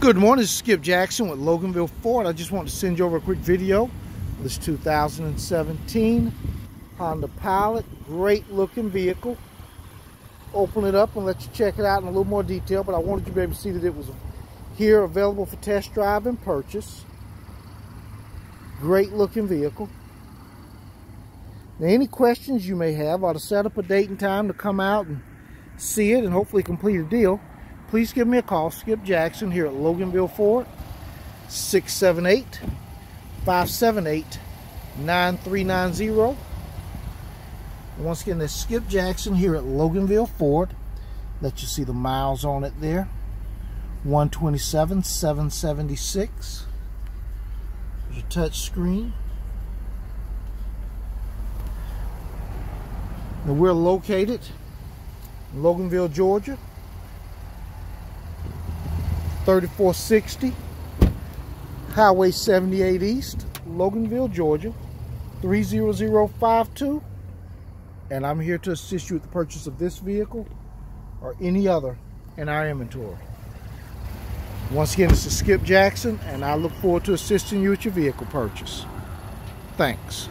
Good morning, this is Skip Jackson with Loganville Ford. I just want to send you over a quick video this 2017 Honda Pilot. Great looking vehicle. Open it up and let you check it out in a little more detail, but I wanted you to be able to see that it was here available for test drive and purchase. Great looking vehicle. Now, any questions you may have to set up a date and time to come out and see it and hopefully complete a deal, please give me a call, Skip Jackson, here at Loganville Ford, 678-578-9390. Once again, that's Skip Jackson here at Loganville Ford. Let you see the miles on it there. 127, 776. There's a touch screen. Now we're located in Loganville, Georgia. 3460 Highway 78 East, Loganville, Georgia, 30052. And I'm here to assist you with the purchase of this vehicle or any other in our inventory. Once again, this is Skip Jackson, and I look forward to assisting you with your vehicle purchase. Thanks.